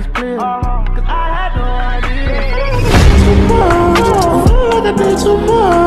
this clear. Uh-huh. Cause I had no idea. Tomorrow, oh, the tomorrow.